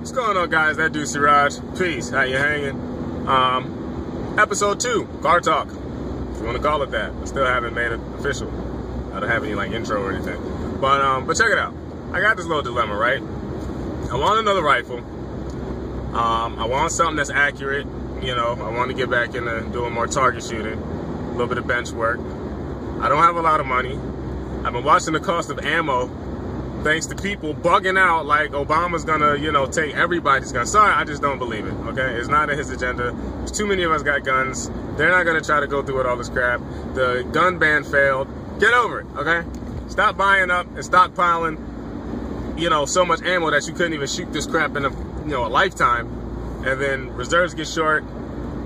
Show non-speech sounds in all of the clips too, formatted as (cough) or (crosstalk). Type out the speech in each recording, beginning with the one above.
What's going on, guys? That dude Sirraj. Peace. How you hanging? Um, episode two, car talk. If you want to call it that. I still haven't made it official. I don't have any like intro or anything. But um, but check it out. I got this little dilemma, right? I want another rifle. Um, I want something that's accurate. You know, I want to get back into doing more target shooting, a little bit of bench work. I don't have a lot of money. I've been watching the cost of ammo thanks to people bugging out like Obama's gonna, you know, take everybody's gun. Sorry, I just don't believe it, okay? It's not in his agenda. There's too many of us got guns. They're not gonna try to go through with all this crap. The gun ban failed. Get over it, okay? Stop buying up and stockpiling, you know, so much ammo that you couldn't even shoot this crap in a, you know, a lifetime. And then reserves get short,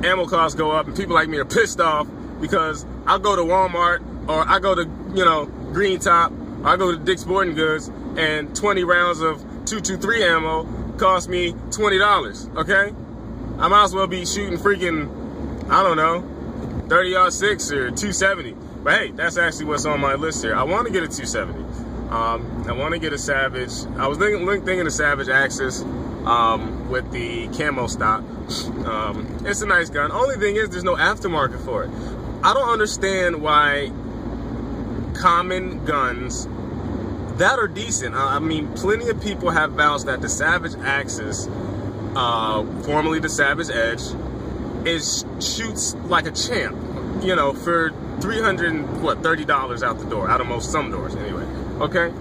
ammo costs go up, and people like me are (laughs) pissed off because I'll go to Walmart or I go to, you know, Green Top, I go to Dick's Sporting Goods, and 20 rounds of 223 ammo cost me $20, okay? I might as well be shooting freaking, I don't know, 30 6 or 270. But hey, that's actually what's on my list here. I want to get a 270. Um, I want to get a Savage. I was thinking, thinking a Savage Axis um, with the camo stock. Um, it's a nice gun. Only thing is, there's no aftermarket for it. I don't understand why common guns that are decent. I mean, plenty of people have vouched that the Savage Axis, uh, formerly the Savage Edge, is shoots like a champ. You know, for three hundred what thirty dollars out the door, out of most some doors anyway. Okay,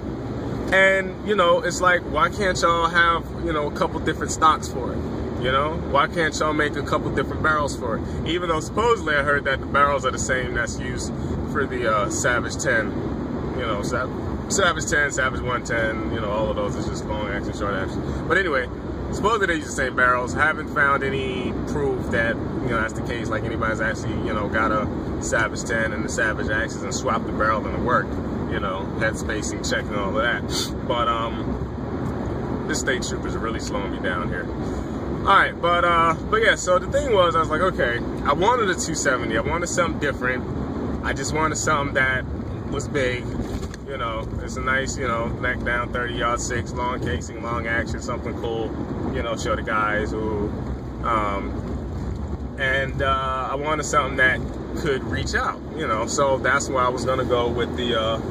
and you know, it's like why can't y'all have you know a couple different stocks for it? You know, why can't y'all make a couple different barrels for it? Even though supposedly I heard that the barrels are the same that's used for the uh, Savage 10. You know, Savage 10, Savage 110, you know, all of those is just long action, short action. But anyway, supposedly they use the same barrels. Haven't found any proof that, you know, that's the case. Like anybody's actually, you know, got a Savage 10 and the Savage Axis and swapped the barrel and it worked. You know, head spacing, checking all of that. But, um, this state troopers really slowing me down here. All right, but uh, but yeah. So the thing was, I was like, okay, I wanted a 270. I wanted something different. I just wanted something that was big. You know, it's a nice, you know, neck down, 30 aught six, long casing, long action, something cool. You know, show the guys who. Um, and uh, I wanted something that could reach out. You know, so that's why I was gonna go with the. Uh,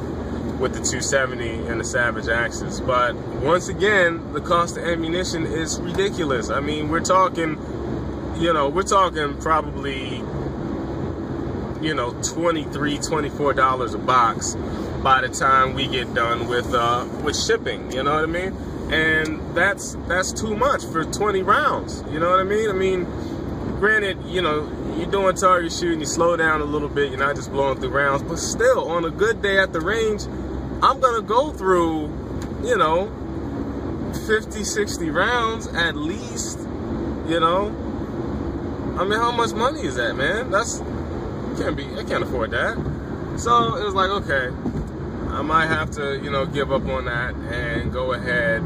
with the 270 and the Savage Axis. But once again, the cost of ammunition is ridiculous. I mean, we're talking, you know, we're talking probably, you know, 23 $24 a box by the time we get done with uh, with shipping. You know what I mean? And that's that's too much for 20 rounds. You know what I mean? I mean, granted, you know, you're doing target shooting, you slow down a little bit, you're not just blowing through rounds, but still, on a good day at the range, I'm gonna go through, you know, 50, 60 rounds at least, you know. I mean, how much money is that, man? That's, can't be, I can't afford that. So it was like, okay, I might have to, you know, give up on that and go ahead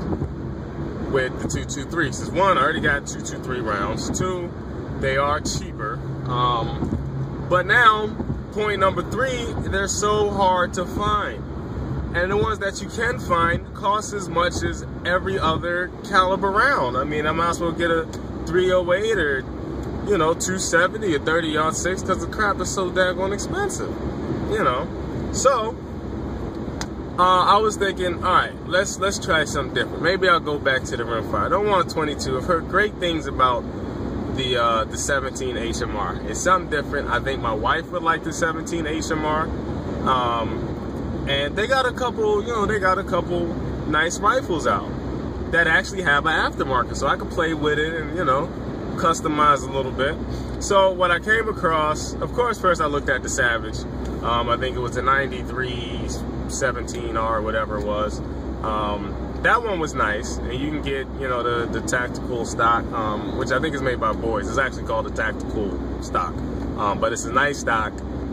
with the 223. Because one, I already got 223 rounds. Two, they are cheaper. Um, but now, point number three, they're so hard to find. And the ones that you can find cost as much as every other caliber round. I mean, I might as well get a 308 or, you know, 270 or 30 aught six because the crap is so daggone expensive. You know. So, uh, I was thinking, all right, let's let's try something different. Maybe I'll go back to the rimfire. I don't want a 22. I've heard great things about the uh, the 17 HMR. It's something different. I think my wife would like the 17 HMR. Um, and they got a couple, you know, they got a couple nice rifles out that actually have an aftermarket, so I can play with it and you know customize a little bit. So what I came across, of course, first I looked at the Savage. Um, I think it was a 93 17R, or whatever it was. Um, that one was nice, and you can get you know the the tactical stock, um, which I think is made by Boyds. It's actually called the Tacticool stock, um, but it's a nice stock.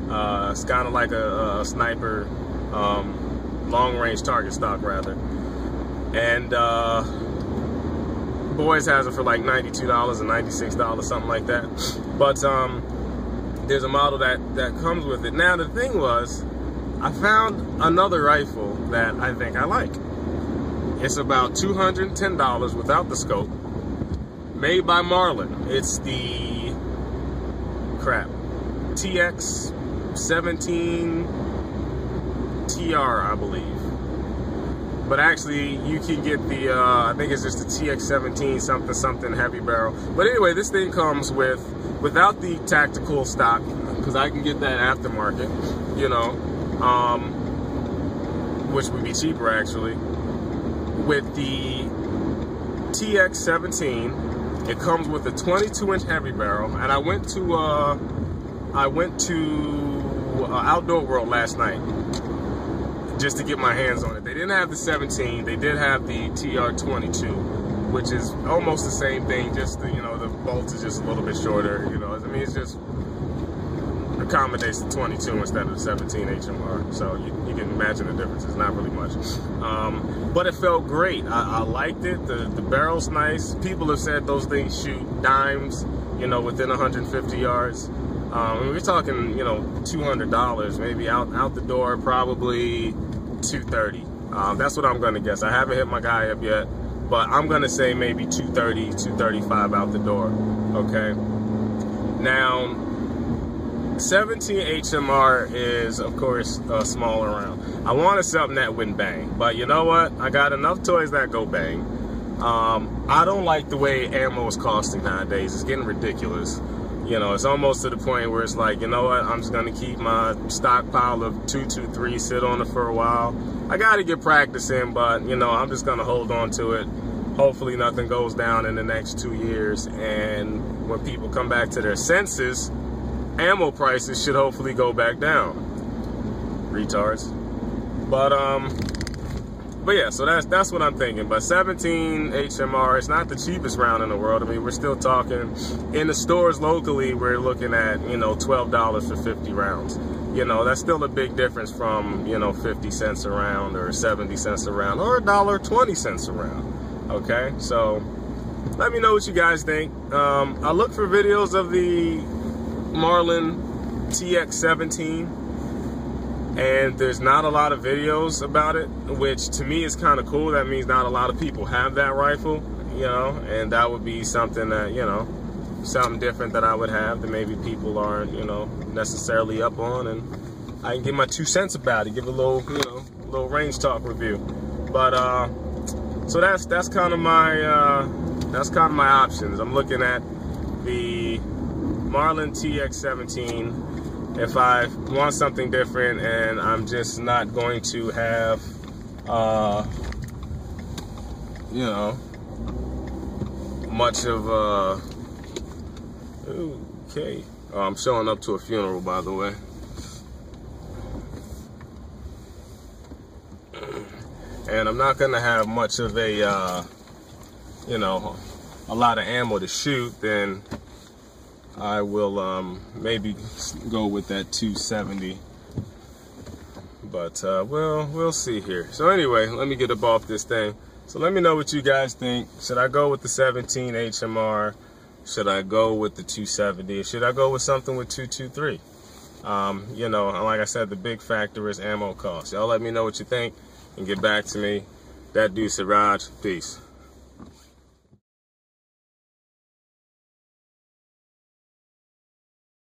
Uh, it's kind of like a, a sniper um, long range target stock rather. And uh, Boyds has it for like $92 and $96, something like that. But um, there's a model that, that comes with it. Now the thing was, I found another rifle that I think I like. It's about $210 without the scope. made by Marlin. It's the crap TX 17 TR, I believe. But actually, you can get the, uh, I think it's just the TX17 something something heavy barrel. But anyway, this thing comes with, without the tactical stock, because I can get that aftermarket, you know, um, which would be cheaper actually. With the TX17, it comes with a 22 inch heavy barrel, and I went to, uh, I went to uh, Outdoor World last night just to get my hands on it. They didn't have the 17, they did have the TR22, which is almost the same thing, just the, you know, the bolt is just a little bit shorter, you know, I mean, it's just accommodates the 22 instead of the 17 HMR. So you, you can imagine the difference. It's not really much. Um, but it felt great. I, I liked it. The, the barrel's nice. People have said those things shoot dimes, you know, within 150 yards. Um, we're talking, you know, $200, maybe out, out the door, probably 230. Um, that's what I'm going to guess. I haven't hit my guy up yet, but I'm going to say maybe 230, 235 out the door. Okay. Now, 17 HMR is, of course, a smaller round. I wanted something that wouldn't bang, but you know what? I got enough toys that go bang. Um, I don't like the way ammo is costing nowadays. It's getting ridiculous you know, it's almost to the point where it's like, you know what, I'm just going to keep my stockpile of 223, sit on it for a while. I got to get practicing, but, you know, I'm just going to hold on to it. Hopefully nothing goes down in the next two years. And when people come back to their senses, ammo prices should hopefully go back down. Retards. But, um, but yeah, so that's that's what I'm thinking. But 17 HMR, it's not the cheapest round in the world. I mean, we're still talking in the stores locally. We're looking at you know twelve dollars for 50 rounds. You know, that's still a big difference from you know 50 cents a round or 70 cents a round or a dollar 20 cents a round. Okay, so let me know what you guys think. Um, I look for videos of the Marlin TX17 and there's not a lot of videos about it, which to me is kind of cool. That means not a lot of people have that rifle, you know, and that would be something that, you know, something different that I would have that maybe people aren't, you know, necessarily up on, and I can give my two cents about it, give a little, you know, little range talk review. But uh, so that's that's kind of my uh, that's kind of my options. I'm looking at the Marlin TX17 if I want something different and I'm just not going to have, uh, you know, much of, uh, okay. Oh, I'm showing up to a funeral, by the way. And I'm not going to have much of a, uh, you know, a lot of ammo to shoot, then I will um, maybe go with that 270. But uh, well, we'll see here. So anyway, let me get up off this thing. So let me know what you guys think. Should I go with the 17 HMR? Should I go with the 270? Should I go with something with 223? Um, you know, like I said, the big factor is ammo cost. Y'all let me know what you think and get back to me. That dude Sirraj. Peace.